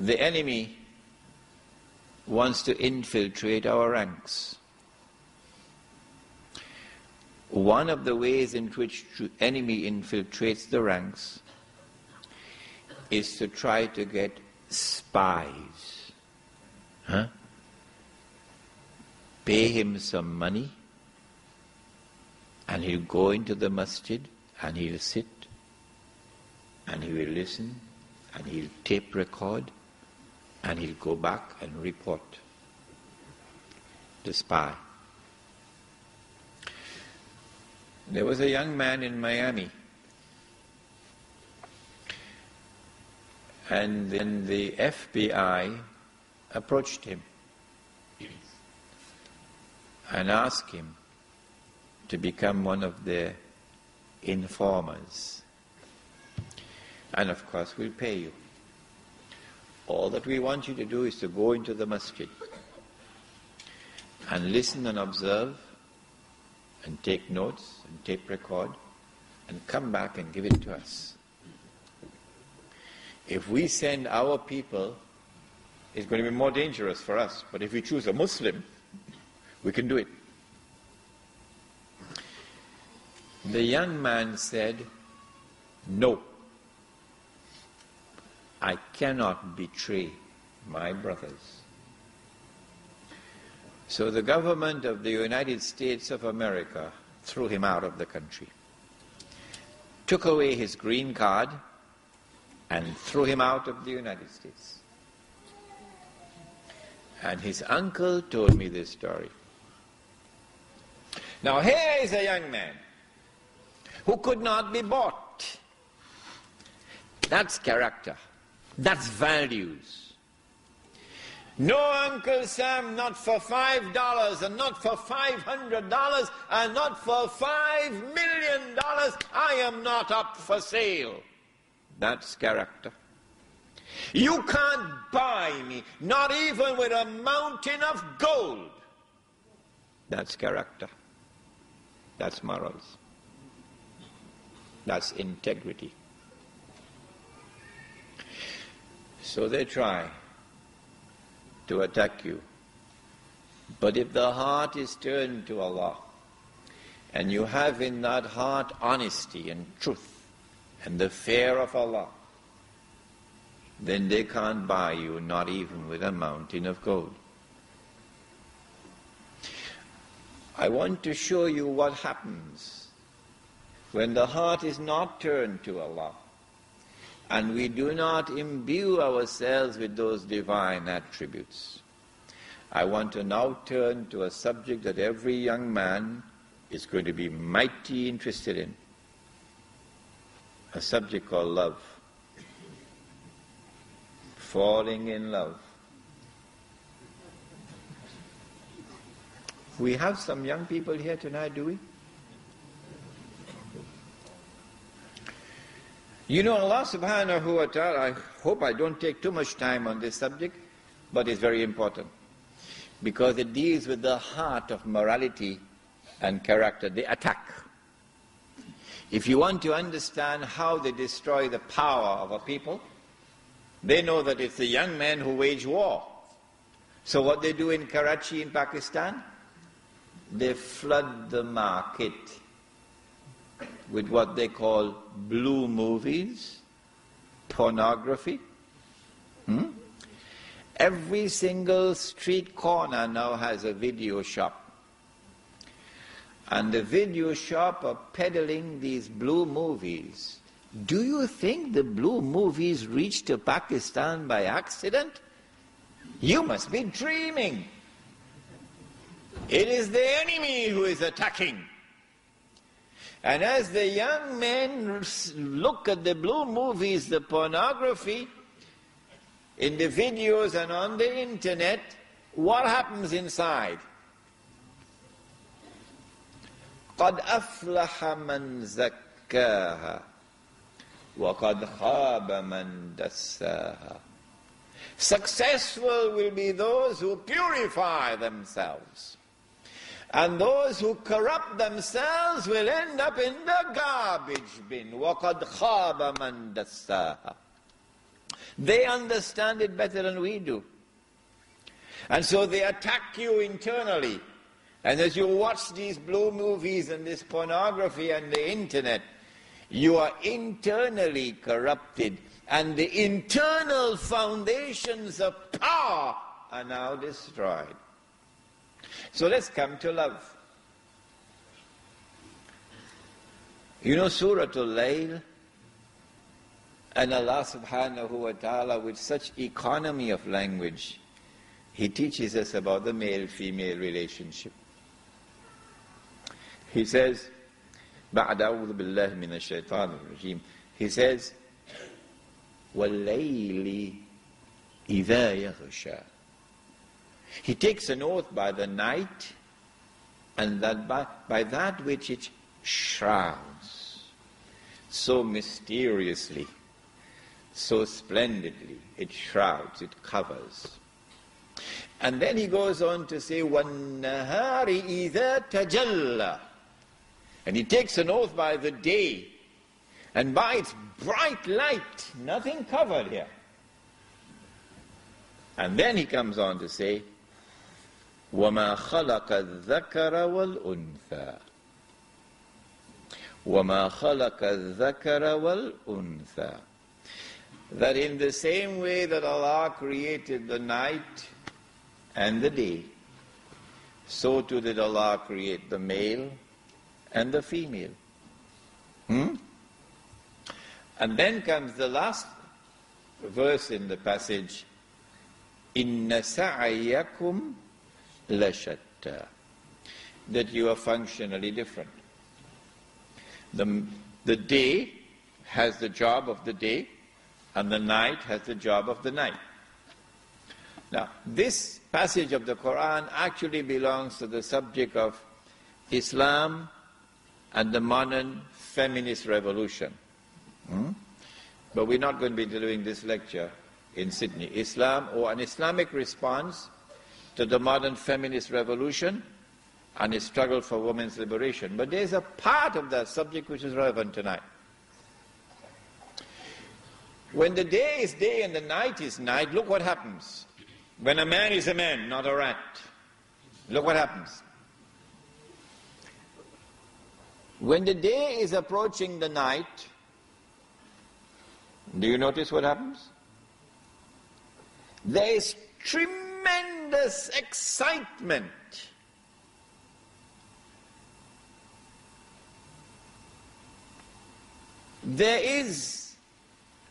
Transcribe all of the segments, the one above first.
The enemy wants to infiltrate our ranks. One of the ways in which the enemy infiltrates the ranks is to try to get spies. Huh? Pay him some money and he'll go into the masjid and he'll sit and he will listen and he'll tape record and he'll go back and report the spy. There was a young man in Miami, and then the FBI approached him and asked him to become one of their informers. And of course, we'll pay you. All that we want you to do is to go into the masjid and listen and observe and take notes and tape record and come back and give it to us. If we send our people, it's going to be more dangerous for us. But if we choose a Muslim, we can do it. The young man said, No, I cannot betray my brothers. So the government of the United States of America threw him out of the country, took away his green card, and threw him out of the United States. And his uncle told me this story. Now, here is a young man who could not be bought. That's character. That's values. No, Uncle Sam, not for five dollars, and not for five hundred dollars, and not for five million dollars. I am not up for sale. That's character. You can't buy me, not even with a mountain of gold. That's character. That's morals. That's integrity. So they try to attack you. But if the heart is turned to Allah, and you have in that heart honesty and truth and the fear of Allah, then they can't buy you, not even with a mountain of gold. I want to show you what happens when the heart is not turned to Allah and we do not imbue ourselves with those divine attributes. I want to now turn to a subject that every young man is going to be mighty interested in a subject called love. Falling in love. We have some young people here tonight, do we? You know, Allah subhanahu wa ta'ala, I hope I don't take too much time on this subject, but it's very important because it deals with the heart of morality and character, the attack. If you want to understand how they destroy the power of a people, they know that it's the young men who wage war. So what they do in Karachi in Pakistan, they flood the market with what they call blue movies, pornography. Hmm? Every single street corner now has a video shop. And the video shop are peddling these blue movies. Do you think the blue movies reached to Pakistan by accident? You must be dreaming. It is the enemy who is attacking. And as the young men look at the blue movies, the pornography, in the videos and on the internet, what happens inside? قد أفلح من زكاها وقد خاب من دساها Successful will be those who purify themselves. And those who corrupt themselves will end up in the garbage bin. وَقَدْ خَابَ مَنْ دَسَّاهَا They understand it better than we do. And so they attack you internally. And as you watch these blue movies and this pornography and the internet, you are internally corrupted. And the internal foundations of power are now destroyed. So let's come to love. You know Surah Al-Layl? And Allah subhanahu wa ta'ala with such economy of language, He teaches us about the male-female relationship. He says, بعد أعوذ بالله من الشيطان الرجيم He says, وَاللَّيْلِ إِذَا يَغْشَى He takes an oath by the night and that by, by that which it shrouds so mysteriously, so splendidly. It shrouds, it covers. And then he goes on to say, وَالنَّهَارِ إِذَا تَجَلَّى And he takes an oath by the day, and by its bright light, nothing covered here. And then he comes on to say, وَمَا خَلَقَ الذَّكَرَ وَالْأُنثَى وَمَا خَلَقَ الذَّكَرَ وَالْأُنثَى That in the same way that Allah created the night and the day, so too did Allah create the male and the female. Hmm? And then comes the last verse in the passage, إِنَّ سَعَيَّكُمْ lashatta, uh, that you are functionally different. The, the day has the job of the day, and the night has the job of the night. Now, this passage of the Quran actually belongs to the subject of Islam and the modern feminist revolution. Hmm? But we're not going to be delivering this lecture in Sydney. Islam or an Islamic response to the modern feminist revolution and his struggle for women's liberation. But there's a part of that subject which is relevant tonight. When the day is day and the night is night, look what happens. When a man is a man, not a rat, look what happens. When the day is approaching the night, do you notice what happens? There is tremendous excitement there is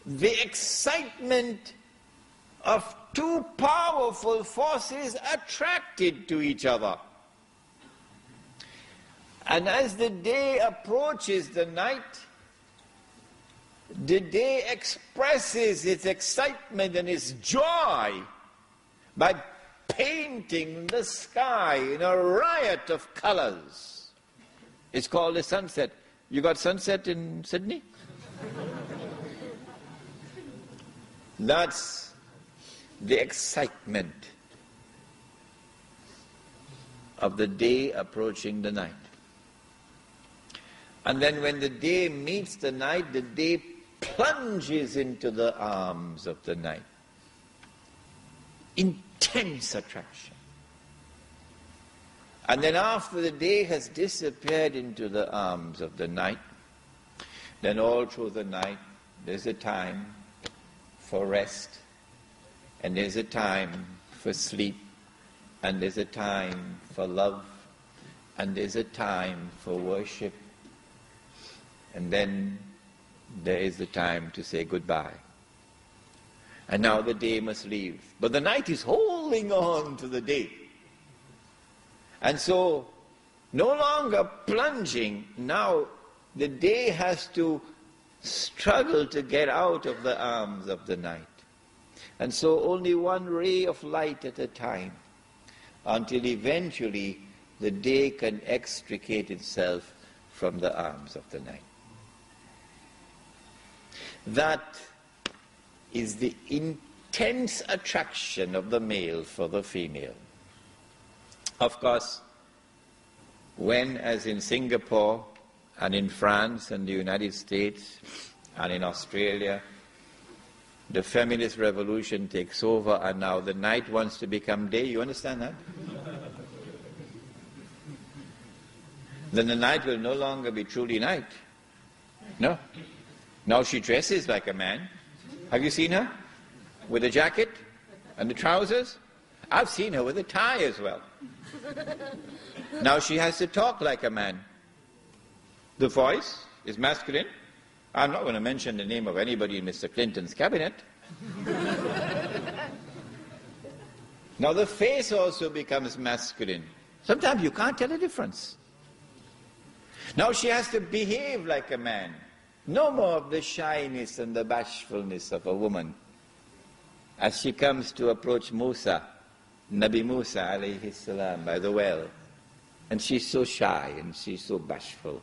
the excitement of two powerful forces attracted to each other. And as the day approaches the night, the day expresses its excitement and its joy by painting the sky in a riot of colors. It's called a sunset. You got sunset in Sydney? That's the excitement of the day approaching the night. And then when the day meets the night, the day plunges into the arms of the night. Intense attraction. And then after the day has disappeared into the arms of the night, then all through the night there's a time for rest, and there's a time for sleep, and there's a time for love, and there's a time for worship, and then there is the time to say goodbye. And now the day must leave. But the night is holding on to the day. And so, no longer plunging, now the day has to struggle to get out of the arms of the night. And so only one ray of light at a time until eventually the day can extricate itself from the arms of the night. That is the intense attraction of the male for the female. Of course, when, as in Singapore, and in France and the United States and in Australia the feminist revolution takes over and now the night wants to become day. You understand that? then the night will no longer be truly night. No. Now she dresses like a man. Have you seen her? With a jacket and the trousers? I've seen her with a tie as well. Now she has to talk like a man. The voice is masculine. I'm not going to mention the name of anybody in Mr. Clinton's cabinet. now the face also becomes masculine. Sometimes you can't tell the difference. Now she has to behave like a man. No more of the shyness and the bashfulness of a woman. As she comes to approach Musa, Nabi Musa alayhi salam, by the well, and she's so shy and she's so bashful.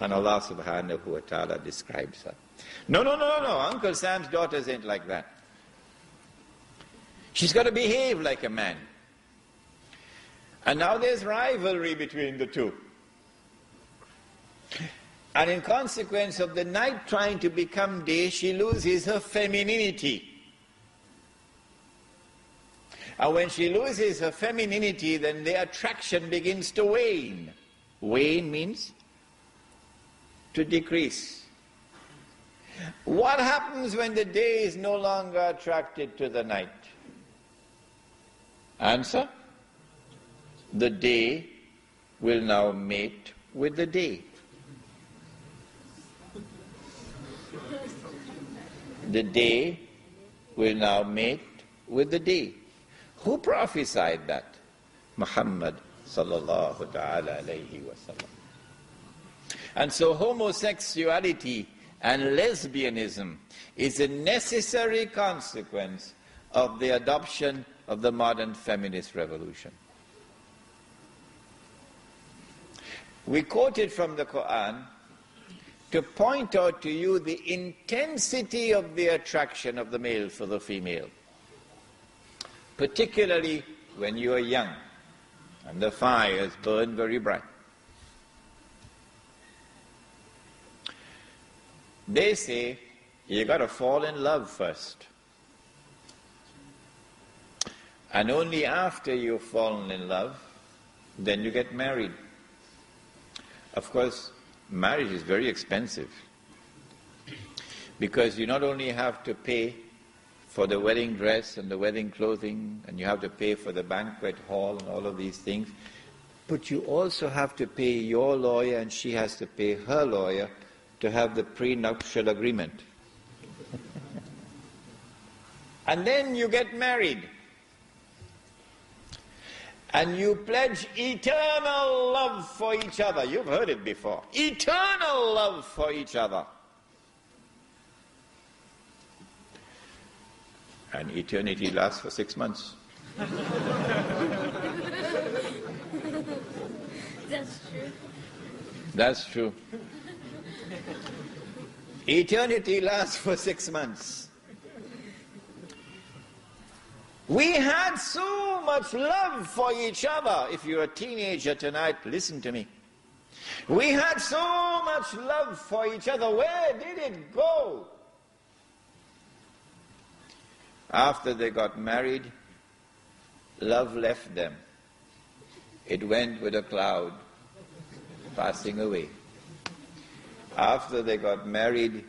And Allah subhanahu wa ta'ala describes her. No, no, no, no, Uncle Sam's daughters ain't like that. She's got to behave like a man. And now there's rivalry between the two. And in consequence of the night trying to become day, she loses her femininity. And when she loses her femininity, then the attraction begins to wane. Wane means to decrease. What happens when the day is no longer attracted to the night? Answer The day will now mate with the day. The day will now mate with the day. Who prophesied that? Muhammad sallallahu ta'ala alayhi wasallam. And so homosexuality and lesbianism is a necessary consequence of the adoption of the modern feminist revolution. We quoted from the Quran to point out to you the intensity of the attraction of the male for the female, particularly when you are young and the fires burn very bright. They say you got to fall in love first. And only after you've fallen in love, then you get married. Of course, marriage is very expensive because you not only have to pay for the wedding dress and the wedding clothing, and you have to pay for the banquet hall and all of these things, but you also have to pay your lawyer and she has to pay her lawyer to have the prenuptial agreement. and then you get married. And you pledge eternal love for each other. You've heard it before. Eternal love for each other. And eternity lasts for six months. That's true. That's true. Eternity lasts for six months. We had so much love for each other. If you're a teenager tonight, listen to me. We had so much love for each other. Where did it go? After they got married, love left them. It went with a cloud, passing away after they got married,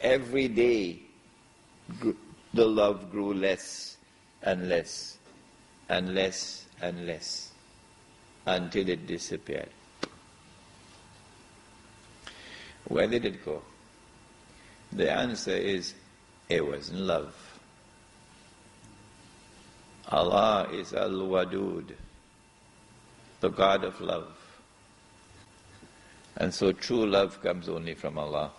every day the love grew less and less and less and less until it disappeared. Where did it go? The answer is it was in love. Allah is Al Wadud, the God of love. And so true love comes only from Allah.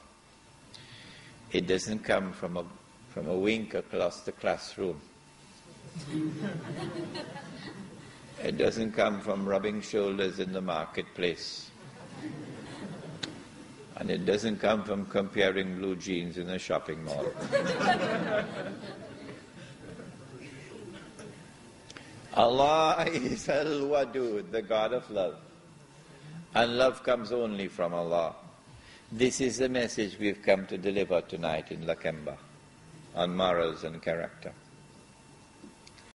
It doesn't come from a, from a wink across the classroom. it doesn't come from rubbing shoulders in the marketplace. And it doesn't come from comparing blue jeans in a shopping mall. Allah is Al Wadud, the God of love. And love comes only from Allah. This is the message we've come to deliver tonight in Lakemba. on morals and character.